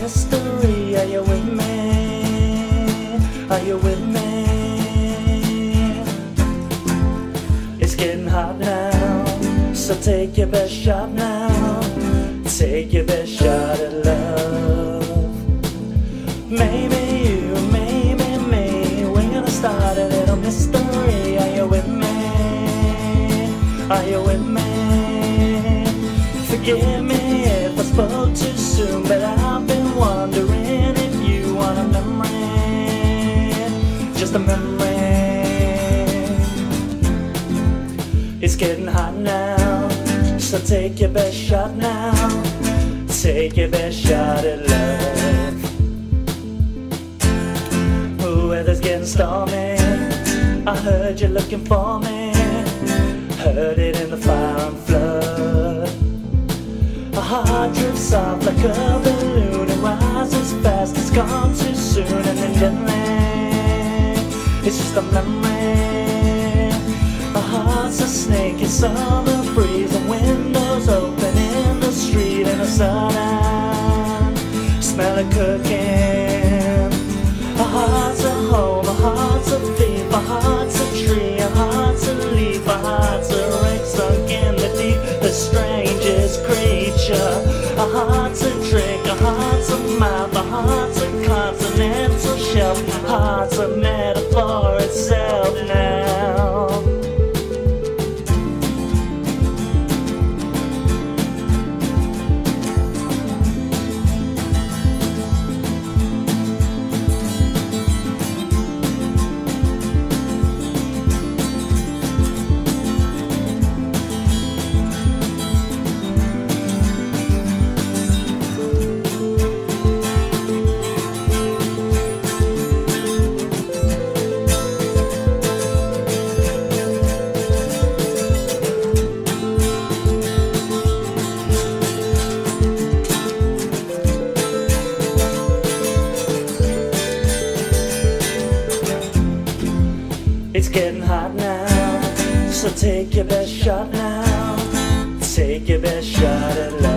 mystery. Are you with me? Are you with me? It's getting hot now, so take your best shot now. Take your best shot at love. Maybe you, maybe me. We're gonna start a little mystery. Are you with me? Are you with me? Forgive me if I spoke too soon, but I've a memory. It's getting hot now, so take your best shot now. Take your best shot at love. The weather's getting stormy. I heard you're looking for me. Heard it in the fire and flood. A heart drifts off like a balloon and rises fast. It's gone too soon and then gently. It's just a memory. A heart's a snake in summer breeze and windows open in the street and a sun smell of cooking. It's getting hot now, so take your best shot now. Take your best shot at love.